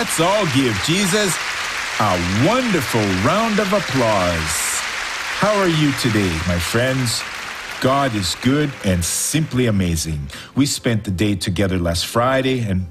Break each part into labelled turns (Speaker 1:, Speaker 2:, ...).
Speaker 1: Let's all give Jesus a wonderful round of applause. How are you today, my friends? God is good and simply amazing. We spent the day together last Friday and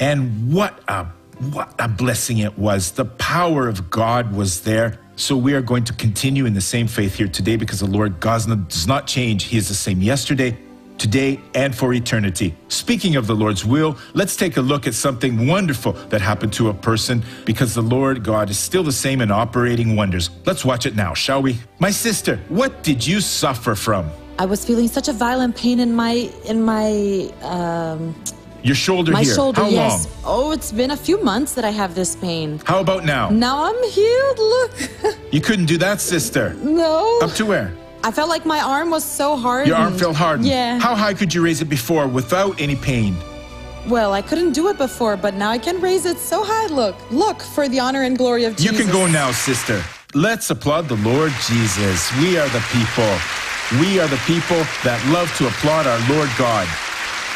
Speaker 1: and what a what a blessing it was. The power of God was there. So we are going to continue in the same faith here today because the Lord God does not change. He is the same yesterday, today, and for eternity. Speaking of the Lord's will, let's take a look at something wonderful that happened to a person because the Lord God is still the same and operating wonders. Let's watch it now, shall we? My sister, what did you suffer from?
Speaker 2: I was feeling such a violent pain in my in my um,
Speaker 1: Your shoulder
Speaker 2: my
Speaker 1: here.
Speaker 2: shoulder.
Speaker 1: How
Speaker 2: yes.
Speaker 1: long?
Speaker 2: Oh, it's been a few months that I have this pain.
Speaker 1: How about now?
Speaker 2: Now I'm healed. Look.
Speaker 1: You couldn't do that, sister.
Speaker 2: no.
Speaker 1: Up to where?
Speaker 2: I felt like my arm was so hard.
Speaker 1: Your arm felt hard.
Speaker 2: Yeah.
Speaker 1: How high could you raise it before without any pain?
Speaker 2: Well, I couldn't do it before, but now I can raise it so high. Look, look for the honor and glory of Jesus.
Speaker 1: You can go now, sister. Let's applaud the Lord Jesus. We are the people. We are the people that love to applaud our Lord God.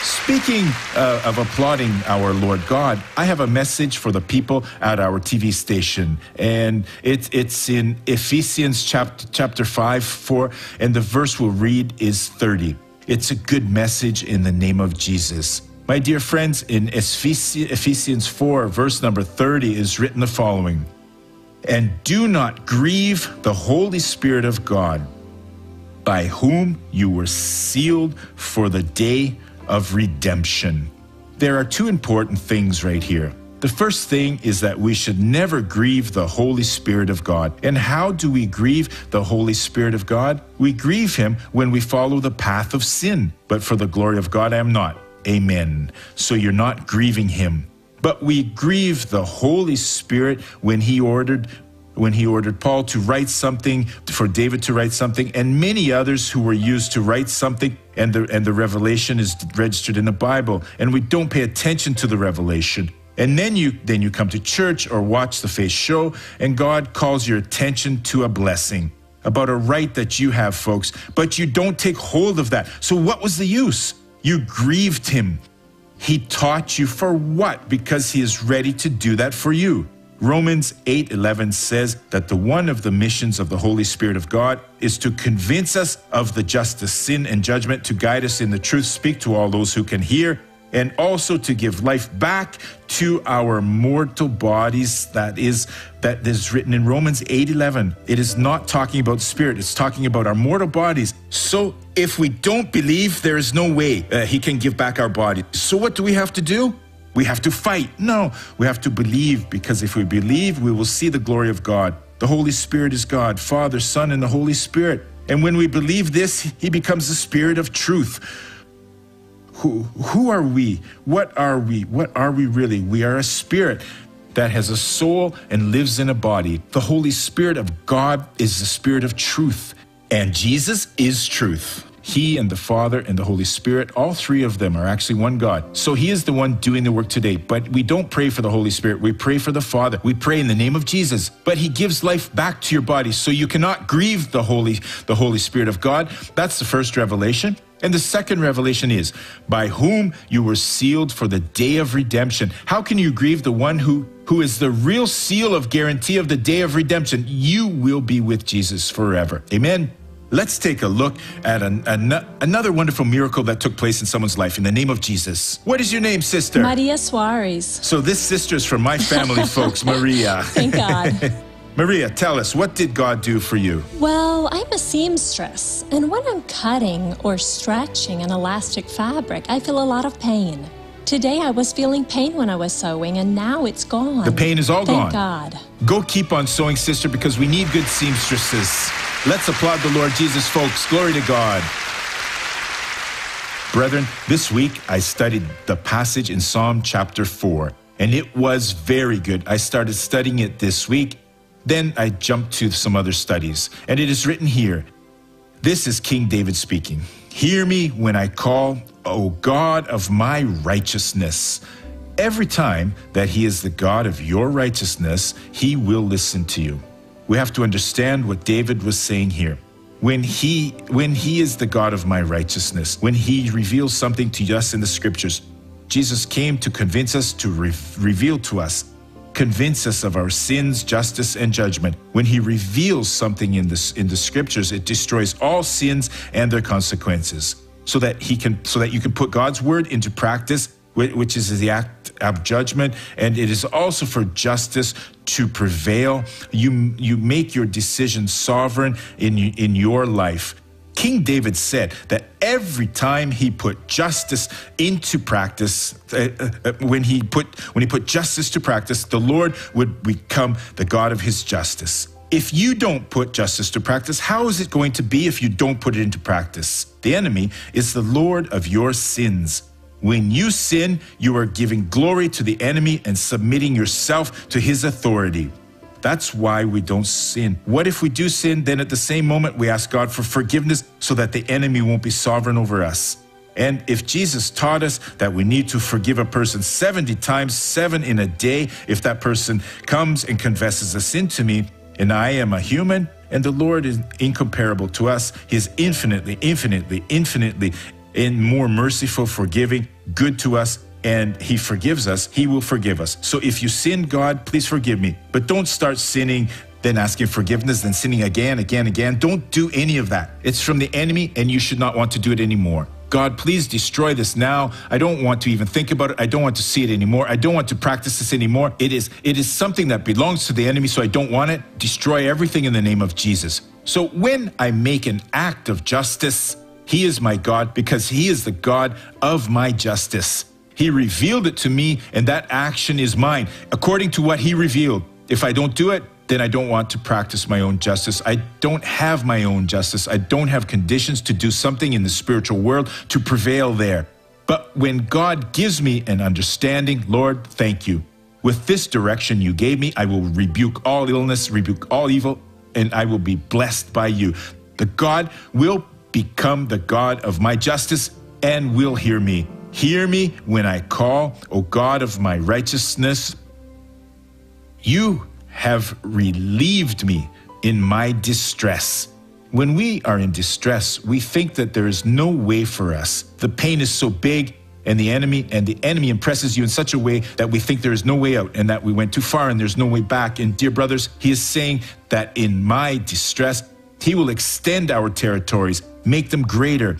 Speaker 1: Speaking uh, of applauding our Lord God, I have a message for the people at our TV station, and it's it's in Ephesians chapter chapter five four, and the verse we'll read is thirty. It's a good message in the name of Jesus. My dear friends, in Ephesians 4, verse number 30 is written the following And do not grieve the Holy Spirit of God, by whom you were sealed for the day of redemption. There are two important things right here. The first thing is that we should never grieve the Holy Spirit of God. And how do we grieve the Holy Spirit of God? We grieve Him when we follow the path of sin. But for the glory of God, I am not. Amen. So you're not grieving Him. But we grieve the Holy Spirit when He ordered when he ordered Paul to write something, for David to write something, and many others who were used to write something, and the and the revelation is registered in the Bible, and we don't pay attention to the revelation. And then you then you come to church or watch the Faith Show, and God calls your attention to a blessing about a right that you have, folks, but you don't take hold of that. So what was the use? You grieved him. He taught you for what? Because he is ready to do that for you. Romans 8:11 says that the one of the missions of the Holy Spirit of God is to convince us of the justice, sin and judgment, to guide us in the truth, speak to all those who can hear, and also to give life back to our mortal bodies. That is that is written in Romans 8:11 it is not talking about spirit. It's talking about our mortal bodies. So if we don't believe there is no way uh, he can give back our body. So what do we have to do we have to fight. No we have to believe because if we believe we will see the glory of God. The holy spirit is God father son and the holy spirit. And when we believe this he becomes the spirit of truth. Who who are we? What are we? What are we really? We are a spirit that has a soul and lives in a body. The holy spirit of god is the spirit of truth and jesus is truth he and the father and the holy spirit all three of them are actually one god so he is the one doing the work today but we don't pray for the holy spirit we pray for the father we pray in the name of jesus but he gives life back to your body so you cannot grieve the holy the holy spirit of god that's the first revelation and the second revelation is by whom you were sealed for the day of redemption. How can you grieve the one who who is the real seal of guarantee of the day of redemption? You will be with Jesus forever. Amen. Let's take a look at an, an, another wonderful miracle that took place in someone's life in the name of Jesus. What is your name, sister?
Speaker 3: Maria Soares.
Speaker 1: So this sister's from my family, folks, Maria.
Speaker 3: Thank God.
Speaker 1: Maria, tell us, what did God do for you?
Speaker 3: well, I'm a seamstress, and when I'm cutting or stretching an elastic fabric, I feel a lot of pain. Today I was feeling pain when I was sewing, and now it's gone.
Speaker 1: The pain is all
Speaker 3: Thank
Speaker 1: gone.
Speaker 3: Thank God.
Speaker 1: Go keep on sewing, sister, because we need good seamstresses. Let's applaud the Lord Jesus, folks. Glory to God. Brethren, this week I studied the passage in Psalm chapter 4, and it was very good. I started studying it this week. Then I jumped to some other studies, and it is written here This is King David speaking. Hear me when I call, O God of my righteousness. Every time that He is the God of your righteousness, He will listen to you. We have to understand what David was saying here. When he when he is the God of my righteousness, when he reveals something to us in the scriptures, Jesus came to convince us to re- reveal to us convince us of our sins, justice, and judgment. When He reveals something in, this, in the scriptures, it destroys all sins and their consequences. So that he can, so that you can put God's word into practice, which is the act of judgment, and it is also for justice to prevail. You you make your decision sovereign in in your life. King David said that every time he put justice into practice, uh, uh, uh, when he put when he put justice to practice, the Lord would become the God of his justice. If you don't put justice to practice, how is it going to be if you don't put it into practice? The enemy is the Lord of your sins. When you sin, you are giving glory to the enemy and submitting yourself to his authority. That's why we don't sin. What if we do sin, then at the same moment we ask God for forgiveness so that the enemy won't be sovereign over us? And if Jesus taught us that we need to forgive a person 70 times, seven in a day, if that person comes and confesses a sin to me, and I am a human, and the Lord is incomparable to us, He is infinitely, infinitely, infinitely in more merciful, forgiving, good to us, and he forgives us, he will forgive us. So if you sin, God, please forgive me. But don't start sinning, then asking forgiveness, then sinning again, again, again. Don't do any of that. It's from the enemy, and you should not want to do it anymore. God, please destroy this now. I don't want to even think about it. I don't want to see it anymore. I don't want to practice this anymore. It is it is something that belongs to the enemy, so I don't want it. Destroy everything in the name of Jesus. So when I make an act of justice, he is my God because he is the God of my justice. He revealed it to me, and that action is mine according to what He revealed. If I don't do it, then I don't want to practice my own justice. I don't have my own justice. I don't have conditions to do something in the spiritual world to prevail there. But when God gives me an understanding, Lord, thank you. With this direction you gave me, I will rebuke all illness, rebuke all evil, and I will be blessed by you. The God will become the God of my justice and will hear me. Hear me when I call, O God of my righteousness. You have relieved me in my distress. When we are in distress, we think that there is no way for us. The pain is so big and the enemy and the enemy impresses you in such a way that we think there is no way out and that we went too far and there's no way back. And dear brothers, he is saying that in my distress, he will extend our territories, make them greater,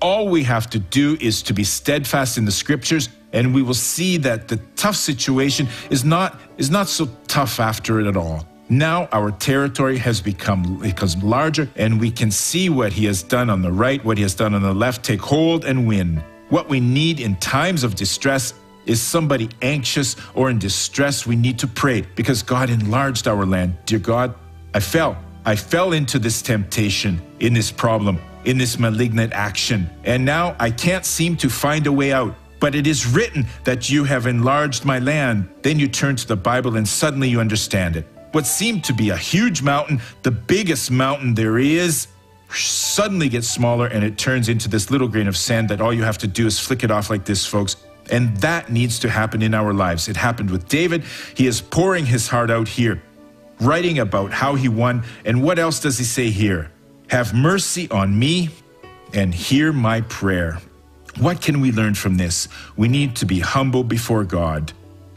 Speaker 1: all we have to do is to be steadfast in the scriptures and we will see that the tough situation is not is not so tough after it at all. Now our territory has become becomes larger and we can see what he has done on the right what he has done on the left take hold and win. What we need in times of distress is somebody anxious or in distress we need to pray because god enlarged our land. Dear god i fell i fell into this temptation in this problem in this malignant action. And now I can't seem to find a way out. But it is written that you have enlarged my land. Then you turn to the Bible and suddenly you understand it. What seemed to be a huge mountain, the biggest mountain there is, suddenly gets smaller and it turns into this little grain of sand that all you have to do is flick it off like this, folks. And that needs to happen in our lives. It happened with David. He is pouring his heart out here, writing about how he won. And what else does he say here? Have mercy on me and hear my prayer. What can we learn from this? We need to be humble before God.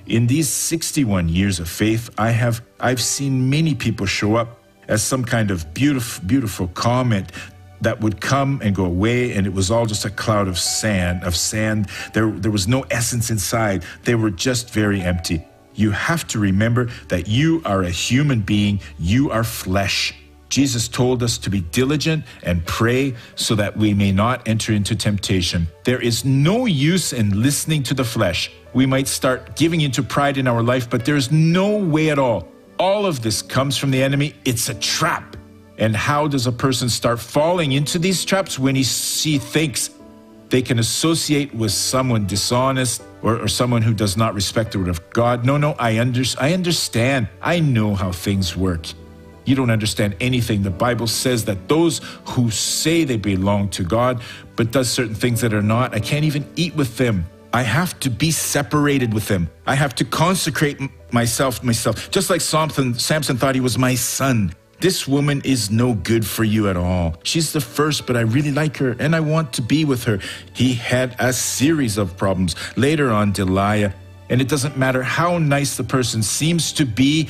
Speaker 1: In these 61 years of faith, I have I've seen many people show up as some kind of beautiful beautiful comment that would come and go away and it was all just a cloud of sand of sand there there was no essence inside they were just very empty you have to remember that you are a human being you are flesh Jesus told us to be diligent and pray so that we may not enter into temptation. There is no use in listening to the flesh. We might start giving into pride in our life, but there's no way at all. All of this comes from the enemy. It's a trap. And how does a person start falling into these traps when he, he thinks they can associate with someone dishonest or, or, someone who does not respect the word of God? No, no, I, under, I understand. I know how things work. You don't understand anything. The Bible says that those who say they belong to God, but does certain things that are not, I can't even eat with them. I have to be separated with them. I have to consecrate myself myself. Just like Samson, Samson thought he was my son. This woman is no good for you at all. She's the first, but I really like her and I want to be with her. He had a series of problems. Later on, Delilah And it doesn't matter how nice the person seems to be,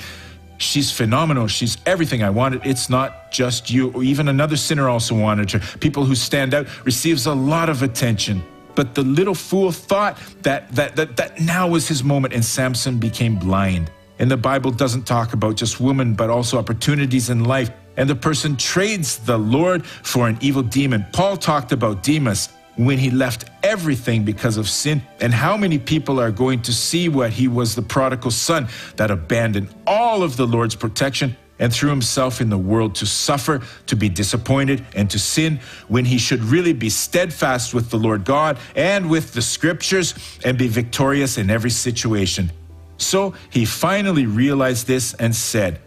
Speaker 1: she's phenomenal. She's everything I wanted. It's not just you, or even another sinner also wanted her. People who stand out receives a lot of attention. But the little fool thought that that that, that now was his moment, and Samson became blind. And the Bible doesn't talk about just women, but also opportunities in life. And the person trades the Lord for an evil demon. Paul talked about Demas when he left everything because of sin. And how many people are going to see what he was the prodigal son that abandoned all of the Lord's protection and threw himself in the world to suffer, to be disappointed, and to sin when he should really be steadfast with the Lord God and with the scriptures and be victorious in every situation. So he finally realized this and said,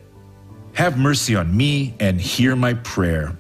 Speaker 1: Have mercy on me and hear my prayer.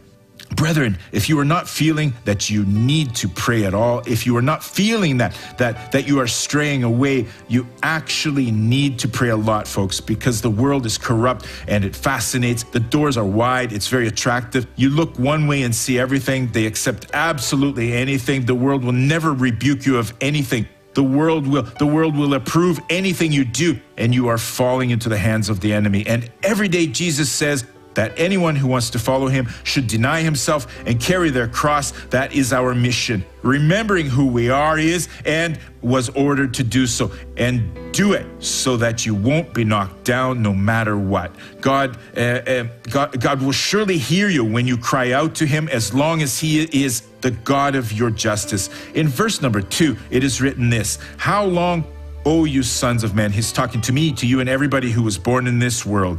Speaker 1: Brethren, if you are not feeling that you need to pray at all, if you are not feeling that that that you are straying away, you actually need to pray a lot, folks, because the world is corrupt and it fascinates. The doors are wide, it's very attractive. You look one way and see everything, they accept absolutely anything. The world will never rebuke you of anything. The world will the world will approve anything you do and you are falling into the hands of the enemy. And every day Jesus says that anyone who wants to follow him should deny himself and carry their cross. That is our mission. Remembering who we are is and was ordered to do so. And do it so that you won't be knocked down no matter what. God, uh, uh, God, God will surely hear you when you cry out to him as long as he is the God of your justice. In verse number two, it is written this How long, O you sons of men? He's talking to me, to you, and everybody who was born in this world.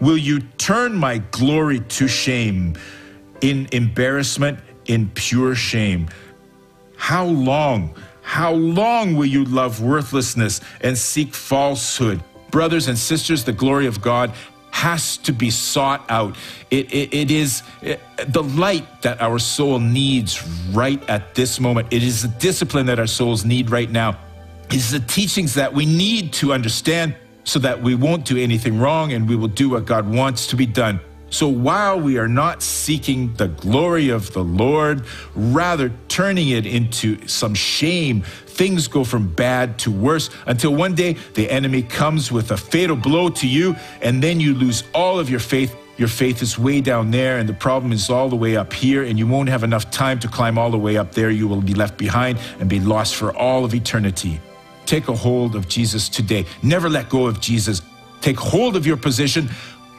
Speaker 1: Will you turn my glory to shame, in embarrassment, in pure shame? How long, how long will you love worthlessness and seek falsehood? Brothers and sisters, the glory of God has to be sought out. It, it, it is it, the light that our soul needs right at this moment. It is the discipline that our souls need right now. It is the teachings that we need to understand so that we won't do anything wrong and we will do what God wants to be done. So while we are not seeking the glory of the Lord, rather turning it into some shame, things go from bad to worse until one day the enemy comes with a fatal blow to you, and then you lose all of your faith. Your faith is way down there, and the problem is all the way up here, and you won't have enough time to climb all the way up there. You will be left behind and be lost for all of eternity. Take a hold of Jesus today. Never let go of Jesus. Take hold of your position.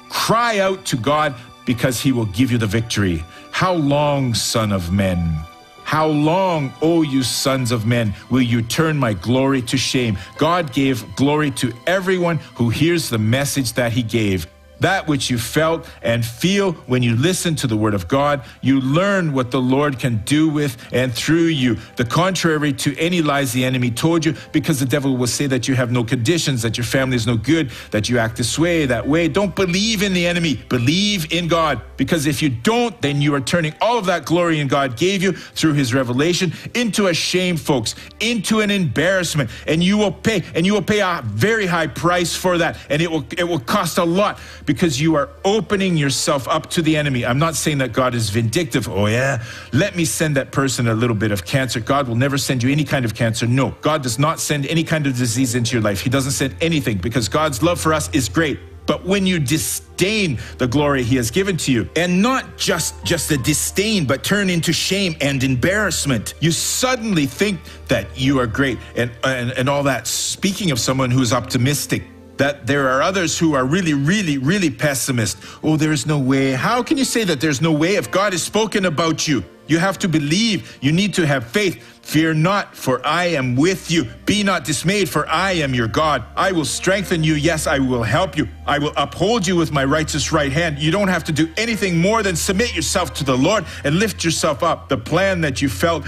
Speaker 1: Cry out to God because he will give you the victory. How long, Son of Men? How long, O you sons of men, will you turn my glory to shame? God gave glory to everyone who hears the message that he gave that which you felt and feel when you listen to the word of God. You learn what the Lord can do with and through you. The contrary to any lies the enemy told you, because the devil will say that you have no conditions, that your family is no good, that you act this way, that way. Don't believe in the enemy. Believe in God. Because if you don't, then you are turning all of that glory in God gave you through his revelation into a shame, folks, into an embarrassment. And you will pay, and you will pay a very high price for that. And it will it will cost a lot because you are opening yourself up to the enemy. I'm not saying that God is vindictive. Oh, yeah, let me send that person a little bit of cancer. God will never send you any kind of cancer. No, God does not send any kind of disease into your life. He doesn't send anything because God's love for us is great. But when you disdain the glory he has given to you, and not just just a disdain, but turn into shame and embarrassment, you suddenly think that you are great and, and, and all that. Speaking of someone who is optimistic, that there are others who are really, really, really pessimist. Oh, there is no way. How can you say that there's no way if God has spoken about you? You have to believe. You need to have faith. Fear not, for I am with you. Be not dismayed, for I am your God. I will strengthen you. Yes, I will help you. I will uphold you with my righteous right hand. You don't have to do anything more than submit yourself to the Lord and lift yourself up. The plan that you felt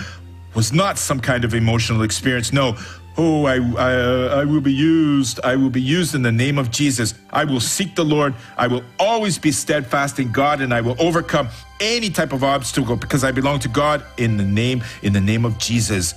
Speaker 1: was not some kind of emotional experience. No, Oh, I, I, uh, I will be used. I will be used in the name of Jesus. I will seek the Lord. I will always be steadfast in God and I will overcome any type of obstacle because I belong to God in the name, in the name of Jesus.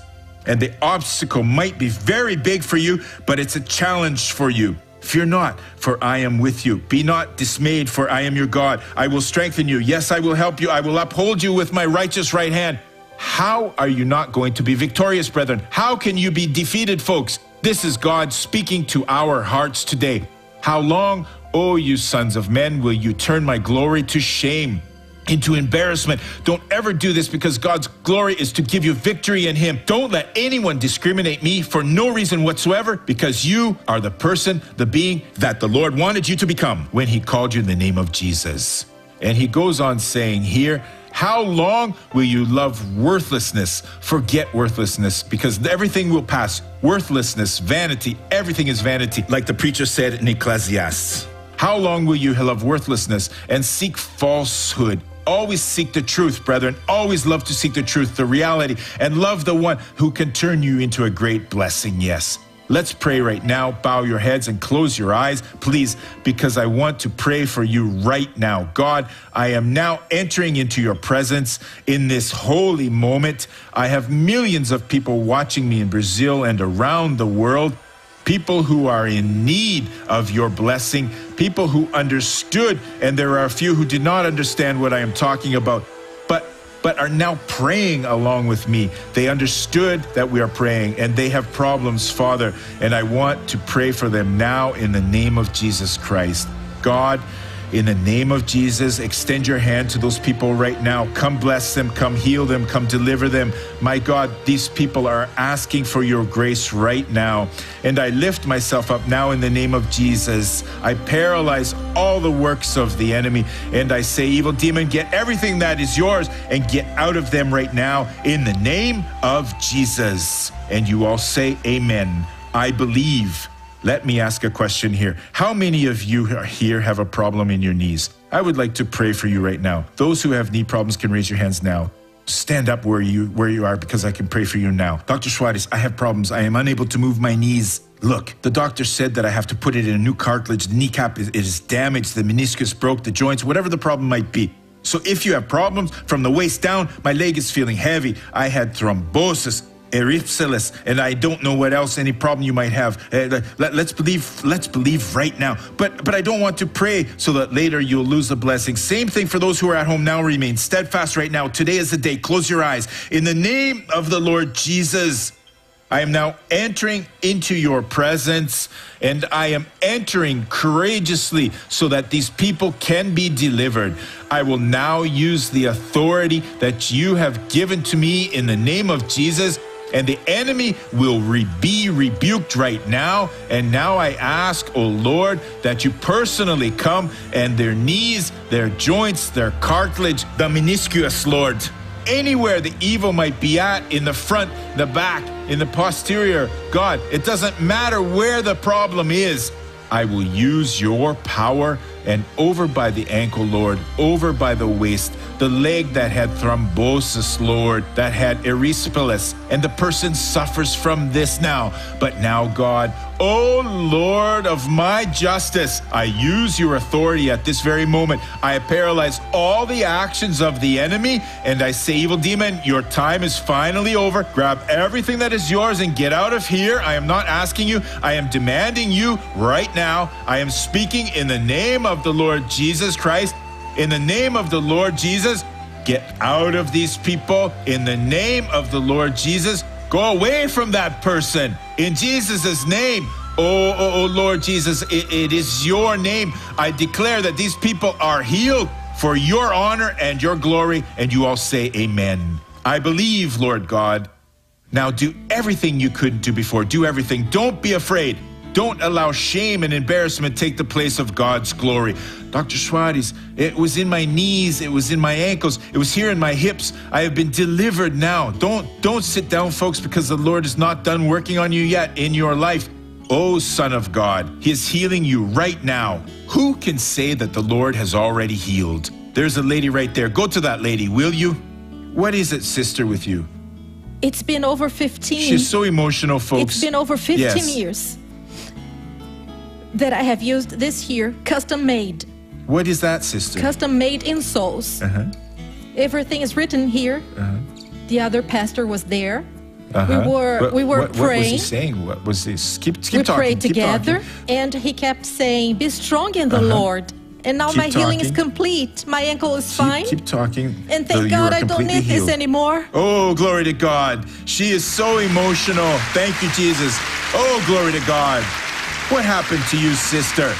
Speaker 1: And the obstacle might be very big for you, but it's a challenge for you. Fear not, for I am with you. Be not dismayed, for I am your God. I will strengthen you. Yes, I will help you. I will uphold you with my righteous right hand. How are you not going to be victorious, brethren? How can you be defeated, folks? This is God speaking to our hearts today. How long, O you sons of men, will you turn my glory to shame? into embarrassment. Don't ever do this because God's glory is to give you victory in Him. Don't let anyone discriminate me for no reason whatsoever because you are the person, the being that the Lord wanted you to become when He called you in the name of Jesus. And He goes on saying here, how long will you love worthlessness? Forget worthlessness because everything will pass. Worthlessness, vanity, everything is vanity, like the preacher said in Ecclesiastes. How long will you love worthlessness and seek falsehood? Always seek the truth, brethren. Always love to seek the truth, the reality, and love the one who can turn you into a great blessing. Yes. Let's pray right now. Bow your heads and close your eyes, please, because I want to pray for you right now. God, I am now entering into your presence in this holy moment. I have millions of people watching me in Brazil and around the world people who are in need of your blessing, people who understood, and there are a few who did not understand what I am talking about, but are now praying along with me. They understood that we are praying and they have problems, Father, and I want to pray for them now in the name of Jesus Christ. God, in the name of Jesus, extend your hand to those people right now. Come bless them, come heal them, come deliver them. My God, these people are asking for your grace right now. And I lift myself up now in the name of Jesus. I paralyze all the works of the enemy. And I say, evil demon, get everything that is yours and get out of them right now in the name of Jesus. And you all say, Amen. I believe. Let me ask a question here. How many of you here have a problem in your knees? I would like to pray for you right now. Those who have knee problems can raise your hands now. Stand up where you where you are because I can pray for you now. Dr. Soares, I have problems. I am unable to move my knees. Look, the doctor said that I have to put it in a new cartilage. The kneecap is, is damaged, the meniscus broke, the joints, whatever the problem might be. So if you have problems from the waist down, my leg is feeling heavy. I had thrombosis, erysipelas, and I don't know what else, any problem you might have. Uh, let, us believe, let's believe right now. But but I don't want to pray so that later you'll lose the blessing. Same thing for those who are at home now. Remain steadfast right now. Today is the day. Close your eyes. In the name of the Lord Jesus. I am now entering into your presence and I am entering courageously so that these people can be delivered. I will now use the authority that you have given to me in the name of Jesus and the enemy will re- be rebuked right now. And now I ask, O oh Lord, that you personally come and their knees, their joints, their cartilage, the meniscus, Lord, anywhere the evil might be at, in the front, the back, in the posterior, God, it doesn't matter where the problem is. I will use your power and over by the ankle, Lord, over by the waist, the leg that had thrombosis, Lord, that had erysipelas, and the person suffers from this now. But now, God, O Lord of my justice, I use your authority at this very moment. I paralyze all the actions of the enemy, and I say, Evil demon, your time is finally over. Grab everything that is yours and get out of here. I am not asking you, I am demanding you right now. I am speaking in the name of the Lord Jesus Christ. In the name of the Lord Jesus, get out of these people. In the name of the Lord Jesus, Go away from that person in Jesus' name. Oh, oh, oh, Lord Jesus, it, it is your name. I declare that these people are healed for your honor and your glory. And you all say, Amen. I believe, Lord God. Now do everything you couldn't do before. Do everything. Don't be afraid. Don't allow shame and embarrassment take the place of God's glory. Dr. Soares, it was in my knees, it was in my ankles, it was here in my hips. I have been delivered now. Don't don't sit down, folks, because the Lord is not done working on you yet in your life. Oh, Son of God, He is healing you right now. Who can say that the Lord has already healed? There's a lady right there. Go to that lady, will you? What is it, sister, with you?
Speaker 4: It's been over 15.
Speaker 1: She's so emotional, folks.
Speaker 4: It's been over 15 yes. years that I have used this here, custom made.
Speaker 1: What is that, sister?
Speaker 4: Custom made insoles. Uh-huh. Everything is written here. Uh-huh. The other pastor was there. Uh-huh. We were we were
Speaker 1: what,
Speaker 4: praying. What
Speaker 1: was he saying? What was this? Keep, keep
Speaker 4: we
Speaker 1: talking.
Speaker 4: prayed together, and he kept saying, "Be strong in the uh-huh. Lord." And now keep my healing is complete. My ankle is
Speaker 1: keep,
Speaker 4: fine.
Speaker 1: Keep talking.
Speaker 4: And thank God I don't need
Speaker 1: healed.
Speaker 4: this anymore.
Speaker 1: Oh, glory to God. She is so emotional. Thank you, Jesus. Oh, glory to God. What happened to you, sister?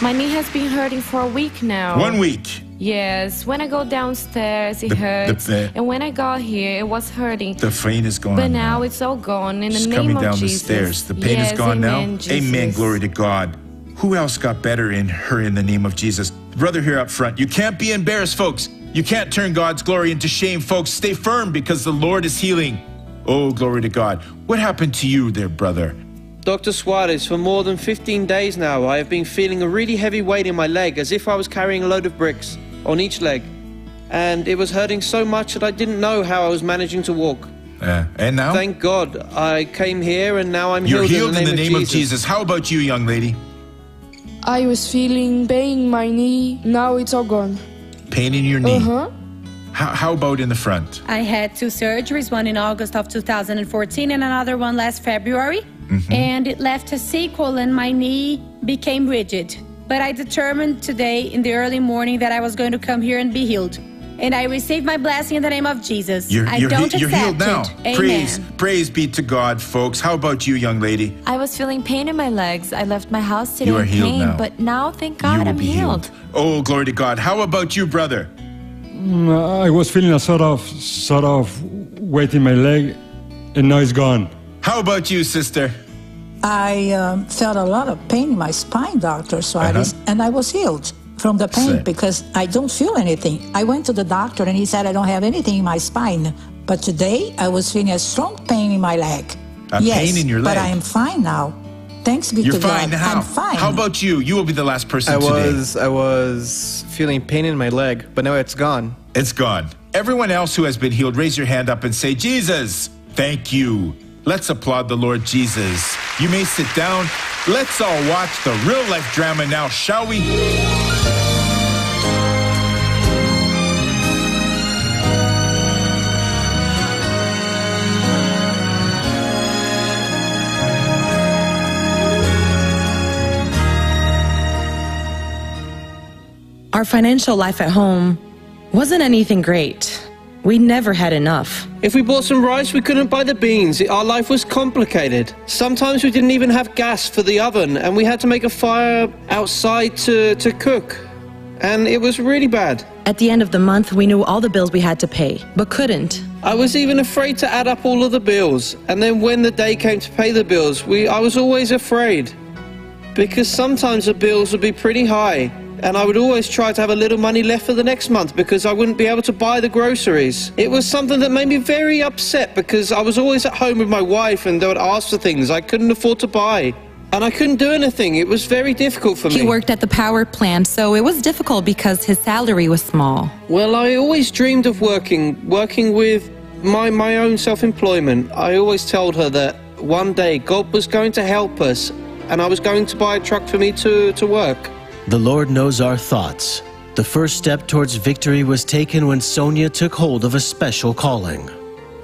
Speaker 5: My knee has been hurting for a week now.
Speaker 1: One week.
Speaker 5: Yes, when I go downstairs, it
Speaker 1: The- the-
Speaker 5: hurts.
Speaker 1: the-
Speaker 5: and when I got here, it was hurting.
Speaker 1: The pain is gone.
Speaker 5: but now it's all gone in the
Speaker 1: It's
Speaker 5: name
Speaker 1: coming
Speaker 5: of
Speaker 1: down
Speaker 5: Jesus.
Speaker 1: the stairs. The pain
Speaker 5: yes,
Speaker 1: is gone
Speaker 5: amen,
Speaker 1: now.
Speaker 5: Jesus.
Speaker 1: Amen. Glory to God. Who else got better in her in the name of Jesus? Brother here up front. You can't be embarrassed, folks. You can't turn God's glory into shame, folks. Stay firm because the Lord is healing. Oh, glory to God. What happened to you there, brother?
Speaker 6: Dr. Soares, for more than 15 days now, I have been feeling a really heavy weight in my leg as if I was carrying a load of bricks on each leg. And it was hurting so much that I didn't know how I was managing to walk.
Speaker 1: Uh, and now?
Speaker 6: Thank God I came here and now I'm
Speaker 1: You're
Speaker 6: healed,
Speaker 1: healed in the name,
Speaker 6: of,
Speaker 1: of Jesus. How about you, young lady?
Speaker 7: I was feeling pain in my knee. Now it's all gone.
Speaker 1: Pain in your knee.
Speaker 7: Uh huh.
Speaker 1: How, how about in the front?
Speaker 8: I had two surgeries, one in August of 2014 and another one last February. And it left a sequel and my knee became rigid. But I determined today in the early morning that I was going to come here and be healed. And I received my blessing in the name of Jesus.
Speaker 1: You're,
Speaker 8: I
Speaker 1: you're,
Speaker 8: don't
Speaker 1: he- you're healed
Speaker 8: accept
Speaker 1: now.
Speaker 8: it. Amen.
Speaker 1: Praise, praise be to God, folks. How about you, young lady?
Speaker 5: I was feeling pain in my legs. I left my house today
Speaker 1: You are
Speaker 5: in
Speaker 1: healed
Speaker 5: pain,
Speaker 1: now.
Speaker 5: but now, thank
Speaker 1: you
Speaker 5: God,
Speaker 1: will
Speaker 5: I'm
Speaker 1: be
Speaker 5: healed.
Speaker 1: Oh, glory to God. How about you, brother?
Speaker 9: Mm, I was feeling a sort of sort of weight in my leg, and now it's gone.
Speaker 1: How about you, sister?
Speaker 10: I um, felt a lot of pain in my spine, Dr. Soares, and I was healed from the pain
Speaker 1: Sick.
Speaker 10: because I don't feel anything. I went to the doctor and he said I don't have anything in my spine. But today I was feeling a strong pain in my leg.
Speaker 1: A
Speaker 10: yes,
Speaker 1: pain in your leg. But?
Speaker 10: I am fine now. Thanks be
Speaker 1: You're
Speaker 10: to
Speaker 1: fine
Speaker 10: God.
Speaker 1: now.
Speaker 10: I'm fine.
Speaker 1: How about you? You will be the last person
Speaker 11: I
Speaker 1: today.
Speaker 11: was I was feeling pain in my leg, but now it's gone.
Speaker 1: It's gone. Everyone else who has been healed, raise your hand up and say, Jesus, thank you. Let's applaud the Lord Jesus. You may sit down. Let's all watch the real life drama now, shall we?
Speaker 12: Our financial life at home wasn't anything great. We never had enough.
Speaker 6: If we bought some rice, we couldn't buy the beans. Our life was complicated. Sometimes we didn't even have gas for the oven, and we had to make a fire outside to, to cook. And it was really bad.
Speaker 12: At the end of the month, we knew all the bills we had to pay, but couldn't.
Speaker 6: I was even afraid to add up all of the bills. And then when the day came to pay the bills, we, I was always afraid. Because sometimes the bills would be pretty high. And I would always try to have a little money left for the next month because I wouldn't be able to buy the groceries. It was something that made me very upset because I was always at home with my wife and they would ask for things I couldn't afford to buy. And I couldn't do anything. It was very difficult for me.
Speaker 13: He worked at the power plant, so it was difficult because his salary was small.
Speaker 6: Well, I always dreamed of working, working with my, my own self employment. I always told her that one day God was going to help us and I was going to buy a truck for me to, to work.
Speaker 14: The Lord knows our thoughts. The first step towards victory was taken when Sonia took hold of a special calling.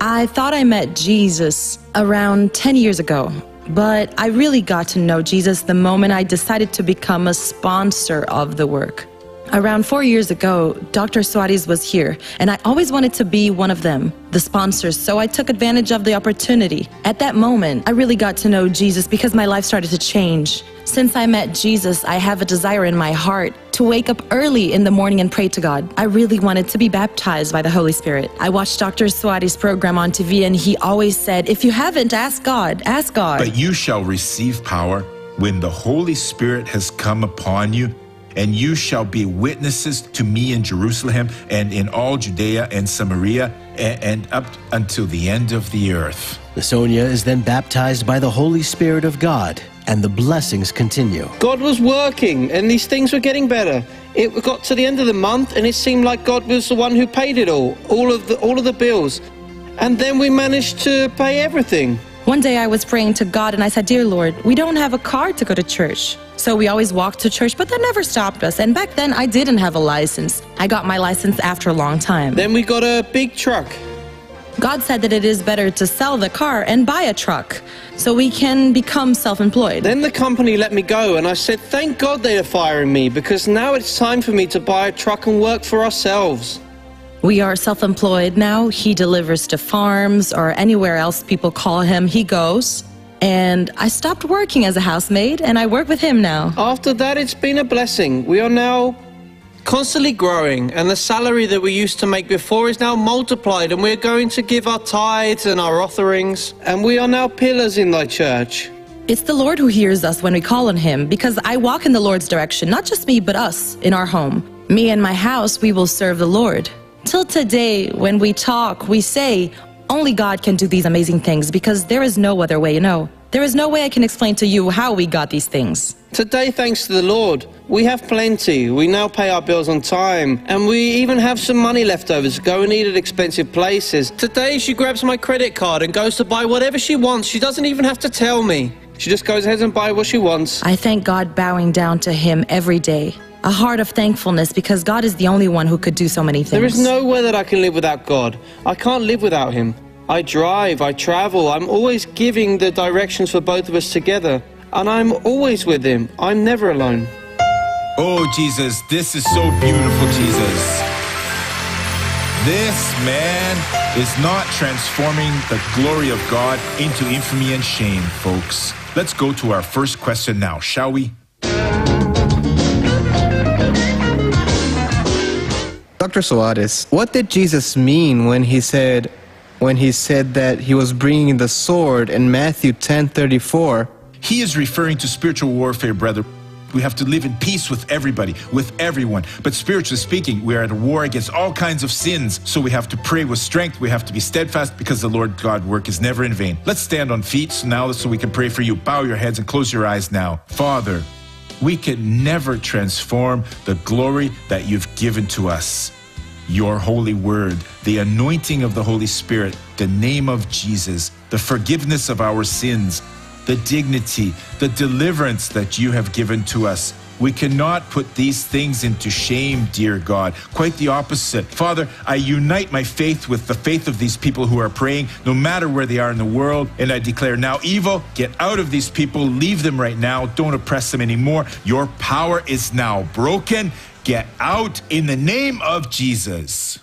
Speaker 12: I thought I met Jesus around 10 years ago, but I really got to know Jesus the moment I decided to become a sponsor of the work. Around four years ago, Dr. Soares was here, and I always wanted to be one of them, the sponsors, so I took advantage of the opportunity. At that moment, I really got to know Jesus because my life started to change. Since I met Jesus, I have a desire in my heart to wake up early in the morning and pray to God. I really wanted to be baptized by the Holy Spirit. I watched Dr. Soares's program on TV, and he always said, If you haven't, ask God, ask God.
Speaker 1: But you shall receive power when the Holy Spirit has come upon you, and you shall be witnesses to me in Jerusalem and in all Judea and Samaria and, and up until the end of the earth.
Speaker 14: Sonia is then baptized by the Holy Spirit of God, and the blessings continue.
Speaker 6: God was working and these things were getting better. It got to the end of the month and it seemed like God was the one who paid it all, all of the all of the bills. And then we managed to pay everything.
Speaker 12: One day I was praying to God and I said, Dear Lord, we don't have a car to go to church. So we always walked to church, but that never stopped us. And back then I didn't have a license. I got my license after a long time.
Speaker 6: Then we got a big truck.
Speaker 12: God said that it is better to sell the car and buy a truck so we can become self employed.
Speaker 6: Then the company let me go and I said, Thank God they are firing me because now it's time for me to buy a truck and work for ourselves.
Speaker 12: We are self employed now. He delivers to farms or anywhere else people call him, he goes. And I stopped working as a housemaid and I work with him now.
Speaker 6: After that, it's been a blessing. We are now constantly growing, and the salary that we used to make before is now multiplied, and we're going to give our tithes and our offerings, and we are now pillars in thy church.
Speaker 12: It's the Lord who hears us when we call on him because I walk in the Lord's direction, not just me, but us in our home. Me and my house, we will serve the Lord. Till today, when we talk, we say, only God can do these amazing things because there is no other way, you know. There is no way I can explain to you how we got these things.
Speaker 6: Today, thanks to the Lord, we have plenty. We now pay our bills on time, and we even have some money left over to go and eat at expensive places. Today, she grabs my credit card and goes to buy whatever she wants. She doesn't even have to tell me. She just goes ahead and buys what she wants.
Speaker 12: I thank God bowing down to Him every day. A heart of thankfulness because God is the only one who could do so many things.
Speaker 6: There is nowhere that I can live without God. I can't live without Him. I drive, I travel, I'm always giving the directions for both of us together. And I'm always with Him. I'm never alone.
Speaker 1: Oh, Jesus, this is so beautiful, Jesus. This man is not transforming the glory of God into infamy and shame, folks. Let's go to our first question now, shall we?
Speaker 11: Dr. Soares, what did Jesus mean when he said when he said that he was bringing the sword in Matthew 10:34?
Speaker 1: He is referring to spiritual warfare, brother. We have to live in peace with everybody, with everyone. But spiritually speaking, we are at a war against all kinds of sins. So we have to pray with strength. We have to be steadfast because the Lord God work is never in vain. Let's stand on feet now so we can pray for you. Bow your heads and close your eyes now. Father, we can never transform the glory that you've given to us. Your holy word, the anointing of the Holy Spirit, the name of Jesus, the forgiveness of our sins, the dignity, the deliverance that you have given to us. We cannot put these things into shame, dear God. Quite the opposite. Father, I unite my faith with the faith of these people who are praying, no matter where they are in the world. And I declare now, evil, get out of these people. Leave them right now. Don't oppress them anymore. Your power is now broken. Get out in the name of Jesus.